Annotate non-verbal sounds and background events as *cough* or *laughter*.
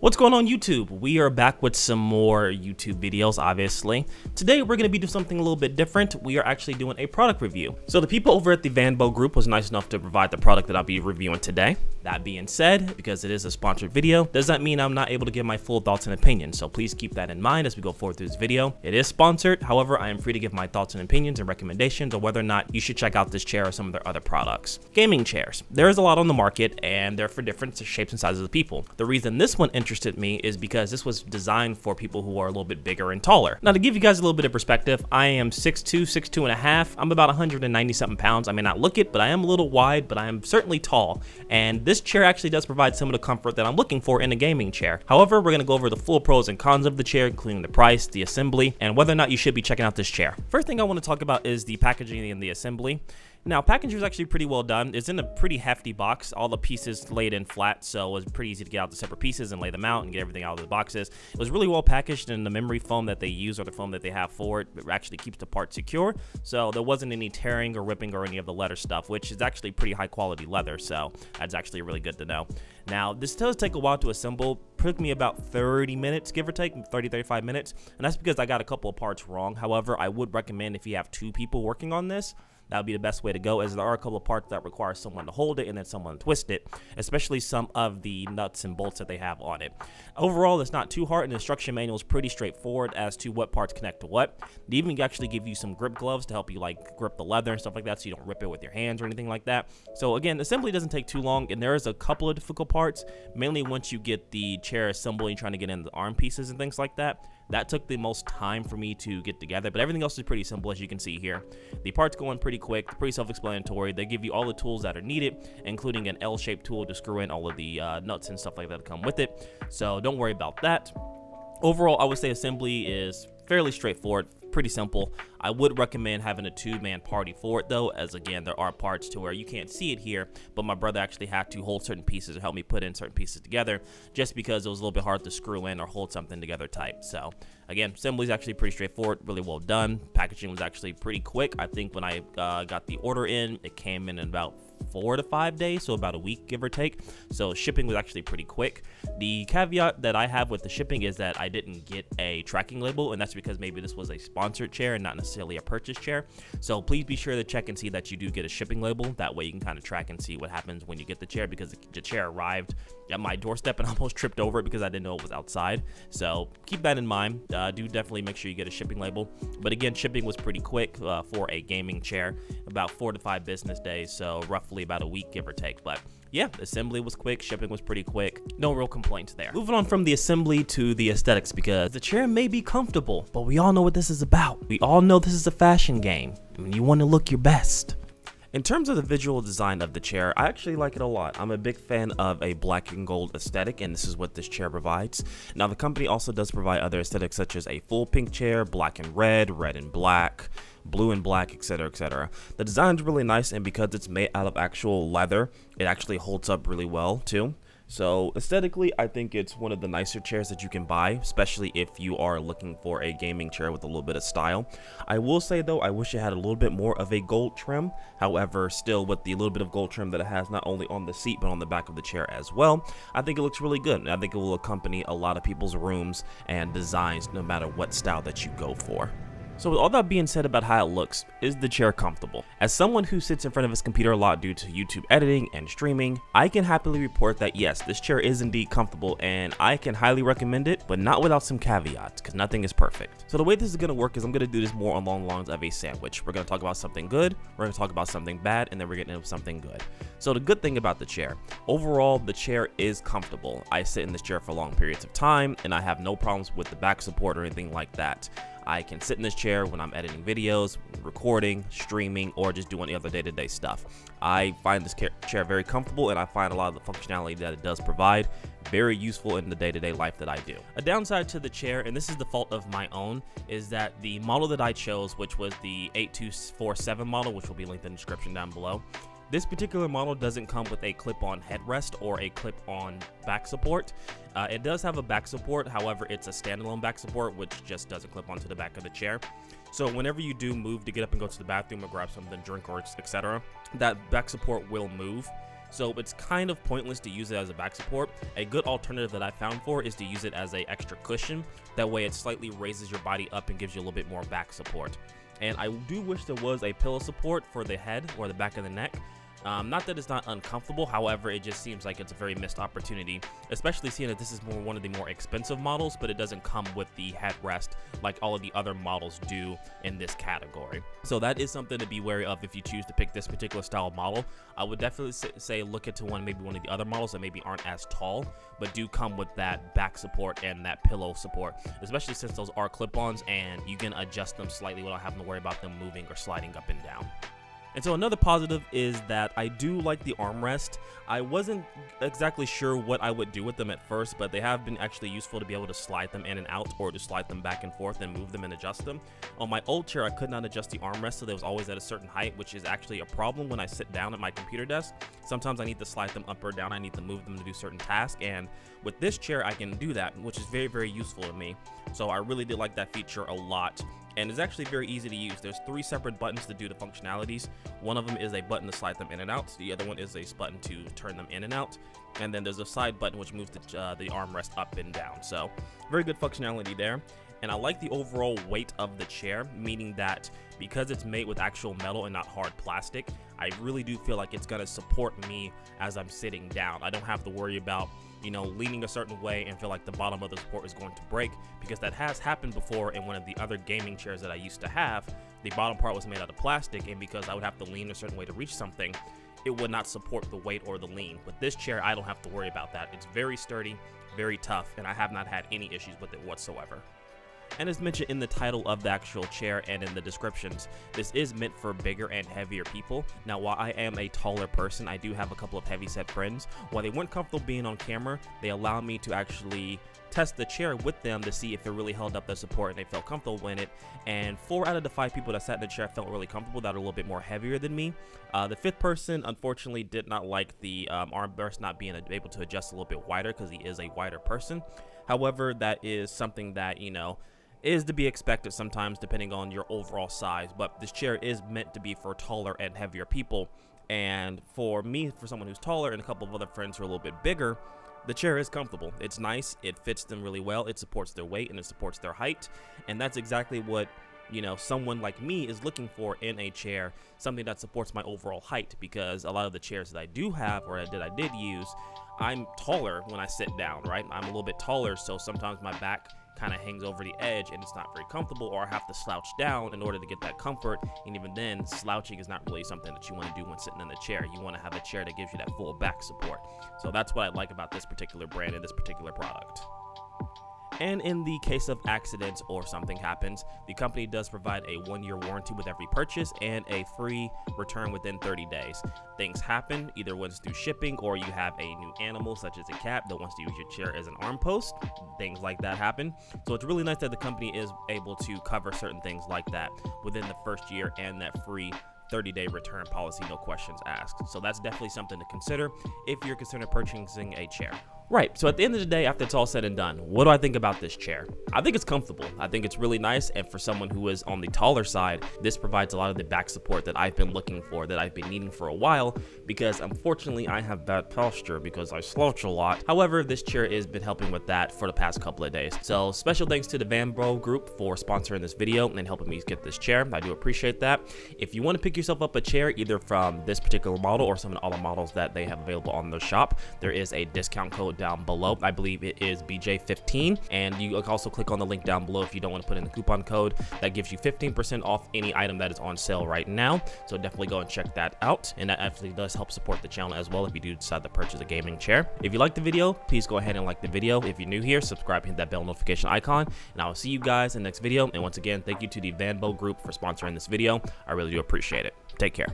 What's going on YouTube? We are back with some more YouTube videos, obviously. Today we're going to be doing something a little bit different. We are actually doing a product review. So the people over at the Vanbow group was nice enough to provide the product that I'll be reviewing today. That being said, because it is a sponsored video, does that mean I'm not able to give my full thoughts and opinions. So please keep that in mind as we go forward through this video. It is sponsored, however, I am free to give my thoughts and opinions and recommendations on whether or not you should check out this chair or some of their other products. Gaming chairs. There is a lot on the market and they're for different shapes and sizes of people. The reason this one interested me is because this was designed for people who are a little bit bigger and taller. Now to give you guys a little bit of perspective, I am 6'2", 6'2 and a half. I'm about 190 something pounds. I may not look it, but I am a little wide, but I am certainly tall. And this chair actually does provide some of the comfort that I'm looking for in a gaming chair. However, we're gonna go over the full pros and cons of the chair, including the price, the assembly, and whether or not you should be checking out this chair. First thing I wanna talk about is the packaging and the assembly. Now, packaging is actually pretty well done. It's in a pretty hefty box. All the pieces laid in flat, so it was pretty easy to get out the separate pieces and lay them out and get everything out of the boxes. It was really well packaged, and the memory foam that they use or the foam that they have for it, it actually keeps the part secure. So there wasn't any tearing or ripping or any of the leather stuff, which is actually pretty high quality leather. So that's actually really good to know. Now, this does take a while to assemble. Took me about 30 minutes, give or take, 30, 35 minutes. And that's because I got a couple of parts wrong. However, I would recommend if you have two people working on this, that would be the best way to go as there are a couple of parts that require someone to hold it and then someone to twist it, especially some of the nuts and bolts that they have on it. Overall, it's not too hard and the instruction manual is pretty straightforward as to what parts connect to what. They even actually give you some grip gloves to help you like grip the leather and stuff like that so you don't rip it with your hands or anything like that. So again, assembly doesn't take too long and there is a couple of difficult parts, mainly once you get the chair assembled and trying to get in the arm pieces and things like that. That took the most time for me to get together, but everything else is pretty simple as you can see here. The parts go in pretty quick, pretty self-explanatory. They give you all the tools that are needed, including an L-shaped tool to screw in all of the uh, nuts and stuff like that that come with it. So don't worry about that. Overall, I would say assembly is fairly straightforward pretty simple. I would recommend having a two-man party for it though, as again, there are parts to where you can't see it here, but my brother actually had to hold certain pieces or help me put in certain pieces together, just because it was a little bit hard to screw in or hold something together tight. So again, assembly is actually pretty straightforward, really well done. Packaging was actually pretty quick. I think when I uh, got the order in, it came in in about four to five days, so about a week, give or take. So shipping was actually pretty quick. The caveat that I have with the shipping is that I didn't get a tracking label, and that's because maybe this was a sponsored chair and not necessarily a purchase chair. So please be sure to check and see that you do get a shipping label. That way you can kind of track and see what happens when you get the chair because the chair arrived at my doorstep and *laughs* almost tripped over it because I didn't know it was outside. So keep that in mind. Uh, do definitely make sure you get a shipping label. But again, shipping was pretty quick uh, for a gaming chair, about four to five business days. So roughly about a week, give or take. But yeah, assembly was quick, shipping was pretty quick. No real complaints there. Moving on from the assembly to the aesthetics because the chair may be comfortable, but we all know what this is about. We all know this is a fashion game and you want to look your best. In terms of the visual design of the chair, I actually like it a lot. I'm a big fan of a black and gold aesthetic, and this is what this chair provides. Now, the company also does provide other aesthetics such as a full pink chair, black and red, red and black, blue and black, etc., etc. The design is really nice, and because it's made out of actual leather, it actually holds up really well too. So aesthetically, I think it's one of the nicer chairs that you can buy, especially if you are looking for a gaming chair with a little bit of style. I will say though, I wish it had a little bit more of a gold trim. However, still with the little bit of gold trim that it has not only on the seat, but on the back of the chair as well, I think it looks really good. I think it will accompany a lot of people's rooms and designs no matter what style that you go for. So with all that being said about how it looks, is the chair comfortable? As someone who sits in front of his computer a lot due to YouTube editing and streaming, I can happily report that yes, this chair is indeed comfortable and I can highly recommend it, but not without some caveats, because nothing is perfect. So the way this is going to work is I'm going to do this more along the lines of a sandwich. We're going to talk about something good, we're going to talk about something bad, and then we're getting into something good. So the good thing about the chair, overall the chair is comfortable. I sit in this chair for long periods of time and I have no problems with the back support or anything like that. I can sit in this chair when I'm editing videos, recording, streaming, or just doing the other day-to-day -day stuff. I find this chair very comfortable and I find a lot of the functionality that it does provide very useful in the day-to-day -day life that I do. A downside to the chair, and this is the fault of my own, is that the model that I chose, which was the 8247 model, which will be linked in the description down below, this particular model doesn't come with a clip-on headrest or a clip-on back support. Uh, it does have a back support, however, it's a standalone back support, which just doesn't clip onto the back of the chair. So whenever you do move to get up and go to the bathroom or grab something, drink or etc., that back support will move. So it's kind of pointless to use it as a back support. A good alternative that I found for is to use it as a extra cushion. That way it slightly raises your body up and gives you a little bit more back support. And I do wish there was a pillow support for the head or the back of the neck um, not that it's not uncomfortable, however, it just seems like it's a very missed opportunity, especially seeing that this is more one of the more expensive models, but it doesn't come with the headrest like all of the other models do in this category. So that is something to be wary of if you choose to pick this particular style model. I would definitely say look into one, maybe one of the other models that maybe aren't as tall, but do come with that back support and that pillow support, especially since those are clip-ons and you can adjust them slightly without having to worry about them moving or sliding up and down. And so another positive is that I do like the armrest. I wasn't exactly sure what I would do with them at first, but they have been actually useful to be able to slide them in and out or to slide them back and forth and move them and adjust them. On my old chair, I could not adjust the armrest, so they was always at a certain height, which is actually a problem when I sit down at my computer desk. Sometimes I need to slide them up or down, I need to move them to do certain tasks, and with this chair, I can do that, which is very, very useful to me. So I really did like that feature a lot and it's actually very easy to use. There's three separate buttons to do the functionalities. One of them is a button to slide them in and out. The other one is a button to turn them in and out. And then there's a side button which moves the, uh, the armrest up and down. So very good functionality there. And I like the overall weight of the chair, meaning that because it's made with actual metal and not hard plastic, I really do feel like it's going to support me as I'm sitting down. I don't have to worry about you know, leaning a certain way and feel like the bottom of the support is going to break because that has happened before in one of the other gaming chairs that I used to have. The bottom part was made out of plastic, and because I would have to lean a certain way to reach something, it would not support the weight or the lean. With this chair, I don't have to worry about that. It's very sturdy, very tough, and I have not had any issues with it whatsoever. And as mentioned in the title of the actual chair and in the descriptions, this is meant for bigger and heavier people. Now, while I am a taller person, I do have a couple of heavy-set friends. While they weren't comfortable being on camera, they allowed me to actually test the chair with them to see if it really held up the support and they felt comfortable in it. And four out of the five people that sat in the chair felt really comfortable that are a little bit more heavier than me. Uh, the fifth person, unfortunately, did not like the um, armrest not being able to adjust a little bit wider because he is a wider person. However, that is something that, you know, is to be expected sometimes depending on your overall size, but this chair is meant to be for taller and heavier people. And for me, for someone who's taller and a couple of other friends who are a little bit bigger, the chair is comfortable. It's nice, it fits them really well, it supports their weight and it supports their height. And that's exactly what you know, someone like me is looking for in a chair, something that supports my overall height because a lot of the chairs that I do have or that I did use, I'm taller when I sit down, right? I'm a little bit taller, so sometimes my back kind of hangs over the edge and it's not very comfortable or I have to slouch down in order to get that comfort. And even then slouching is not really something that you want to do when sitting in the chair. You want to have a chair that gives you that full back support. So that's what I like about this particular brand and this particular product and in the case of accidents or something happens, the company does provide a one year warranty with every purchase and a free return within 30 days. Things happen, either when it's through shipping or you have a new animal, such as a cat that wants to use your chair as an arm post. Things like that happen. So it's really nice that the company is able to cover certain things like that within the first year and that free 30 day return policy, no questions asked. So that's definitely something to consider if you're considering purchasing a chair. Right, so at the end of the day, after it's all said and done, what do I think about this chair? I think it's comfortable. I think it's really nice, and for someone who is on the taller side, this provides a lot of the back support that I've been looking for, that I've been needing for a while, because unfortunately I have bad posture because I slouch a lot. However, this chair has been helping with that for the past couple of days. So special thanks to the Vanbow group for sponsoring this video and helping me get this chair. I do appreciate that. If you want to pick yourself up a chair, either from this particular model or some of the other models that they have available on the shop, there is a discount code down below. I believe it is BJ15. And you also click on the link down below if you don't want to put in the coupon code. That gives you 15% off any item that is on sale right now. So definitely go and check that out. And that actually does help support the channel as well if you do decide to purchase a gaming chair. If you like the video, please go ahead and like the video. If you're new here, subscribe, hit that bell notification icon. And I will see you guys in the next video. And once again, thank you to the Vanbow group for sponsoring this video. I really do appreciate it. Take care.